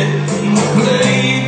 it, play